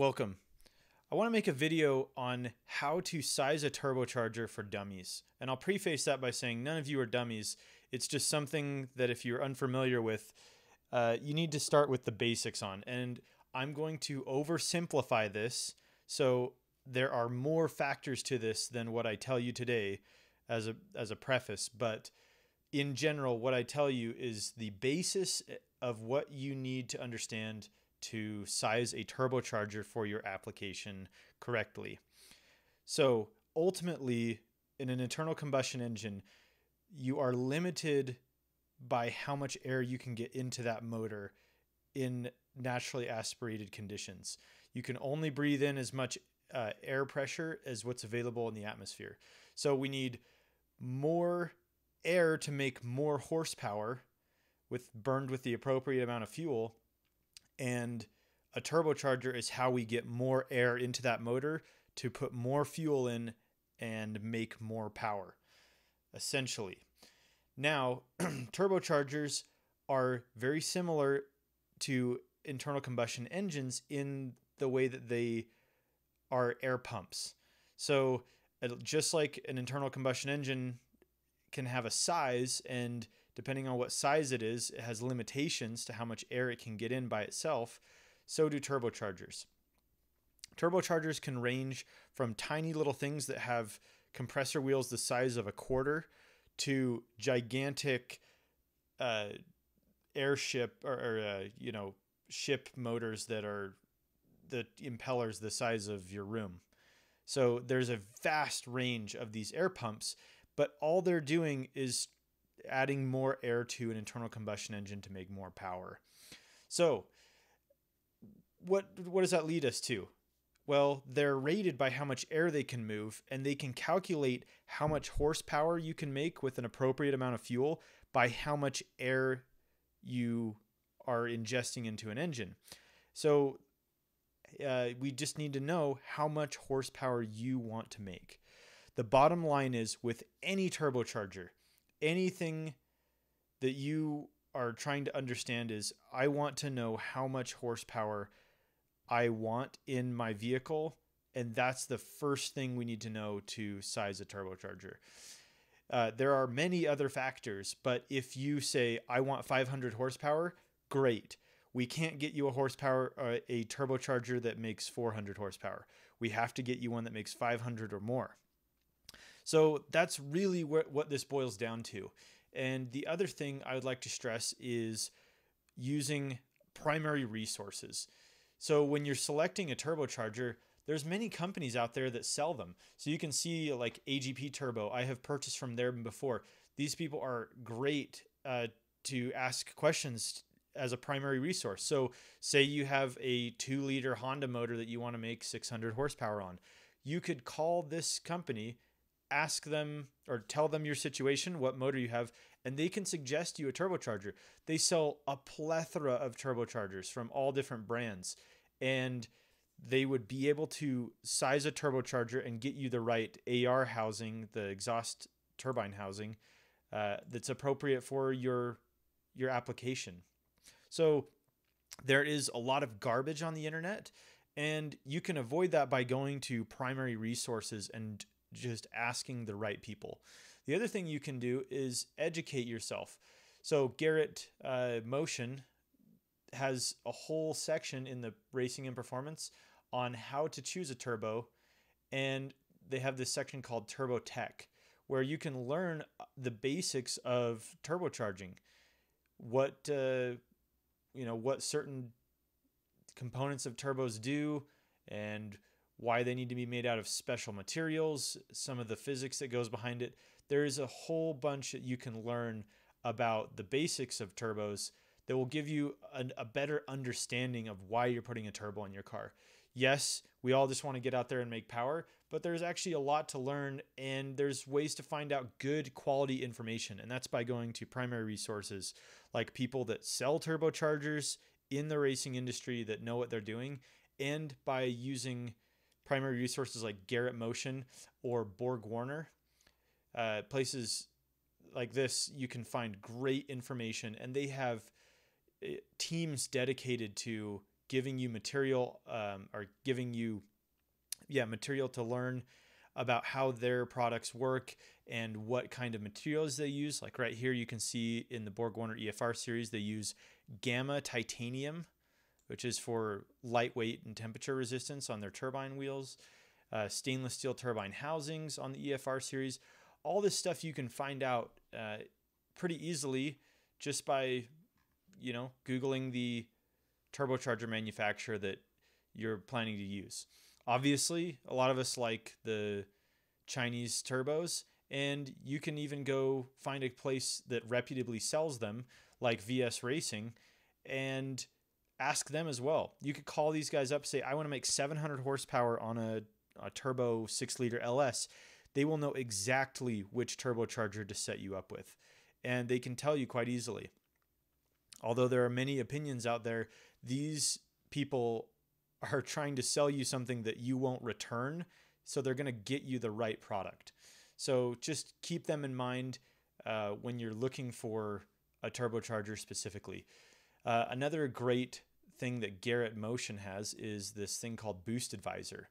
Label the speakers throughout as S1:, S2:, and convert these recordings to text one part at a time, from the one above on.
S1: Welcome. I want to make a video on how to size a turbocharger for dummies. And I'll preface that by saying none of you are dummies. It's just something that if you're unfamiliar with, uh, you need to start with the basics on. And I'm going to oversimplify this. So there are more factors to this than what I tell you today as a, as a preface. But in general, what I tell you is the basis of what you need to understand to size a turbocharger for your application correctly. So ultimately, in an internal combustion engine, you are limited by how much air you can get into that motor in naturally aspirated conditions. You can only breathe in as much uh, air pressure as what's available in the atmosphere. So we need more air to make more horsepower with burned with the appropriate amount of fuel and a turbocharger is how we get more air into that motor to put more fuel in and make more power, essentially. Now, turbochargers are very similar to internal combustion engines in the way that they are air pumps. So, just like an internal combustion engine can have a size and depending on what size it is, it has limitations to how much air it can get in by itself. So do turbochargers. Turbochargers can range from tiny little things that have compressor wheels the size of a quarter to gigantic uh, airship or, or uh, you know ship motors that are the impellers the size of your room. So there's a vast range of these air pumps, but all they're doing is adding more air to an internal combustion engine to make more power. So, what what does that lead us to? Well, they're rated by how much air they can move, and they can calculate how much horsepower you can make with an appropriate amount of fuel by how much air you are ingesting into an engine. So, uh, we just need to know how much horsepower you want to make. The bottom line is with any turbocharger, anything that you are trying to understand is I want to know how much horsepower I want in my vehicle. And that's the first thing we need to know to size a turbocharger. Uh, there are many other factors, but if you say, I want 500 horsepower, great. We can't get you a horsepower, uh, a turbocharger that makes 400 horsepower. We have to get you one that makes 500 or more. So that's really what, this boils down to. And the other thing I would like to stress is using primary resources. So when you're selecting a turbocharger, there's many companies out there that sell them. So you can see like AGP Turbo. I have purchased from them before. These people are great uh, to ask questions as a primary resource. So say you have a two liter Honda motor that you want to make 600 horsepower on. You could call this company ask them or tell them your situation, what motor you have, and they can suggest you a turbocharger. They sell a plethora of turbochargers from all different brands, and they would be able to size a turbocharger and get you the right AR housing, the exhaust turbine housing, uh, that's appropriate for your your application. So there is a lot of garbage on the internet, and you can avoid that by going to primary resources and just asking the right people. The other thing you can do is educate yourself. So Garrett uh, Motion has a whole section in the racing and performance on how to choose a turbo, and they have this section called Turbo Tech, where you can learn the basics of turbocharging, what uh, you know, what certain components of turbos do, and why they need to be made out of special materials, some of the physics that goes behind it. There is a whole bunch that you can learn about the basics of turbos that will give you a, a better understanding of why you're putting a turbo in your car. Yes, we all just want to get out there and make power, but there's actually a lot to learn and there's ways to find out good quality information. And that's by going to primary resources like people that sell turbochargers in the racing industry that know what they're doing and by using primary resources like Garrett Motion or Borg Warner. Uh, places like this, you can find great information, and they have uh, teams dedicated to giving you material um, or giving you, yeah, material to learn about how their products work and what kind of materials they use. Like right here, you can see in the Borg Warner EFR series, they use gamma titanium, which is for lightweight and temperature resistance on their turbine wheels, uh, stainless steel turbine housings on the EFR series. All this stuff you can find out uh, pretty easily just by, you know, Googling the turbocharger manufacturer that you're planning to use. Obviously, a lot of us like the Chinese turbos, and you can even go find a place that reputably sells them, like VS Racing, and ask them as well. You could call these guys up, say, I want to make 700 horsepower on a, a turbo six liter LS. They will know exactly which turbocharger to set you up with, and they can tell you quite easily. Although there are many opinions out there, these people are trying to sell you something that you won't return. So they're going to get you the right product. So just keep them in mind uh, when you're looking for a turbocharger specifically. Uh, another great thing that Garrett Motion has is this thing called Boost Advisor.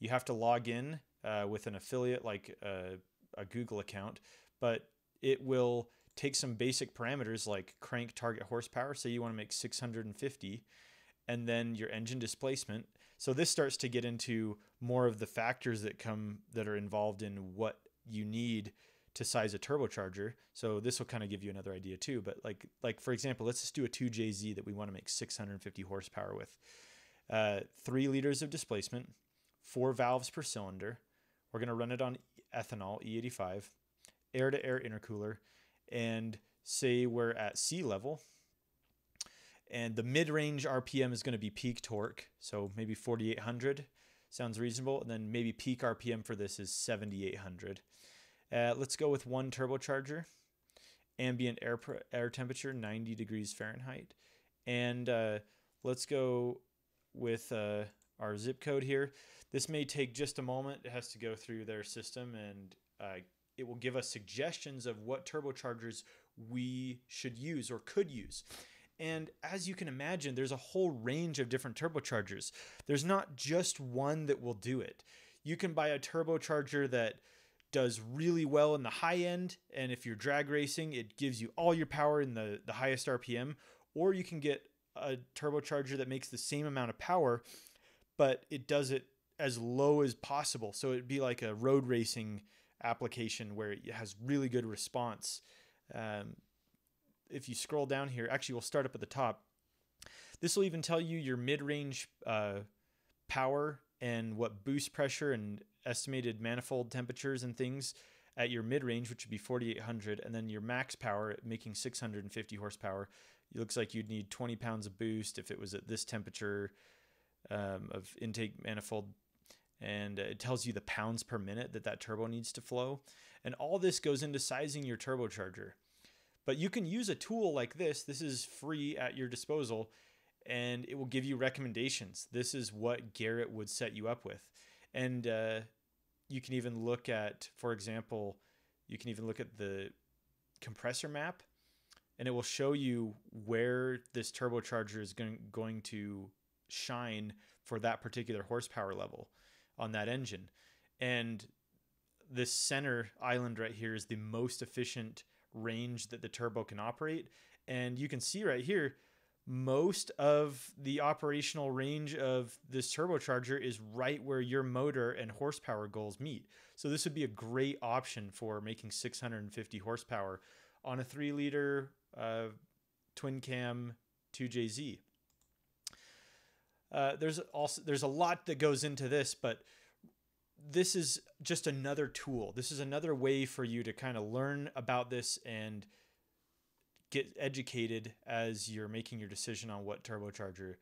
S1: You have to log in uh, with an affiliate like a, a Google account, but it will take some basic parameters like crank target horsepower. Say you want to make 650 and then your engine displacement. So this starts to get into more of the factors that come that are involved in what you need to size a turbocharger. So this will kind of give you another idea too. But like like for example, let's just do a 2JZ that we want to make 650 horsepower with. Uh, three liters of displacement, four valves per cylinder. We're going to run it on ethanol E85, air to air intercooler, and say we're at sea level and the mid-range RPM is going to be peak torque, so maybe 4800 sounds reasonable, and then maybe peak RPM for this is 7800. Uh, let's go with one turbocharger, ambient air air temperature 90 degrees Fahrenheit, and uh, let's go with uh, our zip code here. This may take just a moment. It has to go through their system, and uh, it will give us suggestions of what turbochargers we should use or could use. And as you can imagine, there's a whole range of different turbochargers. There's not just one that will do it. You can buy a turbocharger that does really well in the high end, and if you're drag racing, it gives you all your power in the, the highest RPM. Or you can get a turbocharger that makes the same amount of power, but it does it as low as possible. So it'd be like a road racing application where it has really good response. Um, if you scroll down here, actually, we'll start up at the top. This will even tell you your mid-range uh, power and what boost pressure and estimated manifold temperatures and things at your mid-range, which would be 4,800, and then your max power making 650 horsepower. It looks like you'd need 20 pounds of boost if it was at this temperature um, of intake manifold and it tells you the pounds per minute that that turbo needs to flow. And all this goes into sizing your turbocharger. But you can use a tool like this. This is free at your disposal and it will give you recommendations. This is what Garrett would set you up with. And uh, you can even look at, for example, you can even look at the compressor map and it will show you where this turbocharger is going, going to shine for that particular horsepower level on that engine. And this center island right here is the most efficient range that the turbo can operate. And you can see right here, most of the operational range of this turbocharger is right where your motor and horsepower goals meet. So this would be a great option for making 650 horsepower on a three liter uh, twin cam 2JZ. Uh, there's also there's a lot that goes into this, but this is just another tool. This is another way for you to kind of learn about this and get educated as you're making your decision on what turbocharger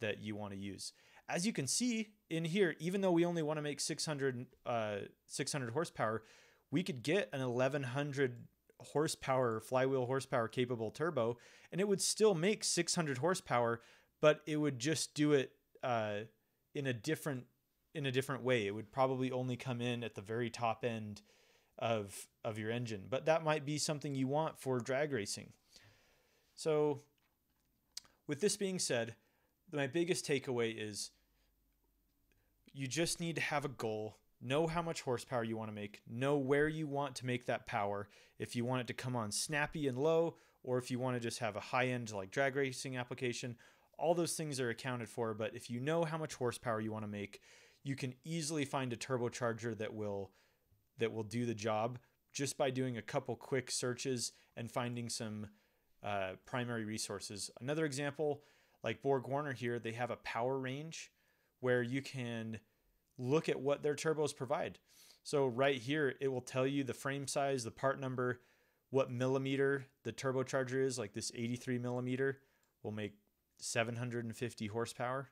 S1: that you want to use. As you can see in here, even though we only want to make 600, uh, 600 horsepower, we could get an 1100 horsepower flywheel horsepower capable turbo and it would still make 600 horsepower, but it would just do it uh, in a different in a different way. It would probably only come in at the very top end of of your engine, but that might be something you want for drag racing. So with this being said, my biggest takeaway is you just need to have a goal know how much horsepower you want to make know where you want to make that power if you want it to come on snappy and low or if you want to just have a high end like drag racing application. All those things are accounted for but if you know how much horsepower you want to make you can easily find a turbocharger that will that will do the job just by doing a couple quick searches and finding some uh, primary resources another example like borg warner here they have a power range where you can look at what their turbos provide. So right here, it will tell you the frame size, the part number, what millimeter the turbocharger is. Like this 83 millimeter will make 750 horsepower.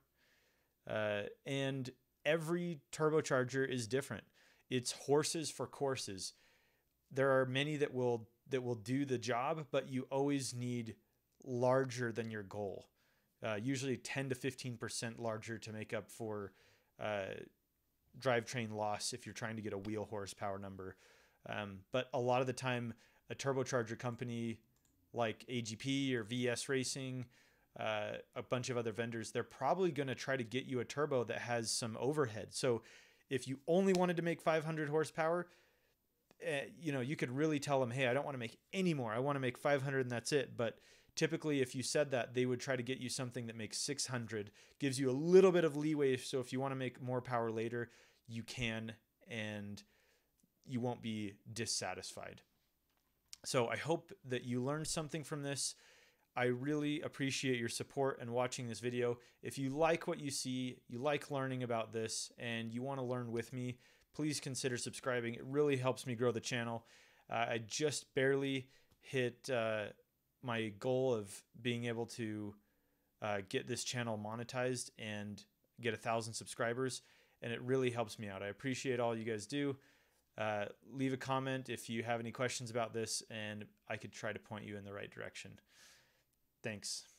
S1: Uh, and every turbocharger is different. It's horses for courses. There are many that will that will do the job, but you always need larger than your goal. Uh, usually 10 to 15% larger to make up for uh, drivetrain loss if you're trying to get a wheel horsepower number. Um, but a lot of the time, a turbocharger company like AGP or VS Racing, uh, a bunch of other vendors, they're probably going to try to get you a turbo that has some overhead. So if you only wanted to make 500 horsepower, uh, you know, you could really tell them, hey, I don't want to make any more. I want to make 500 and that's it. But typically if you said that they would try to get you something that makes 600 gives you a little bit of leeway so if you want to make more power later you can and you won't be dissatisfied so i hope that you learned something from this i really appreciate your support and watching this video if you like what you see you like learning about this and you want to learn with me please consider subscribing. It really helps me grow the channel. Uh, i just barely hit uh, my goal of being able to uh, get this channel monetized and get a thousand subscribers and it really helps me out. I appreciate all you guys do. Uh, leave a comment if you have any questions about this and i could try to point you in the right direction. Thanks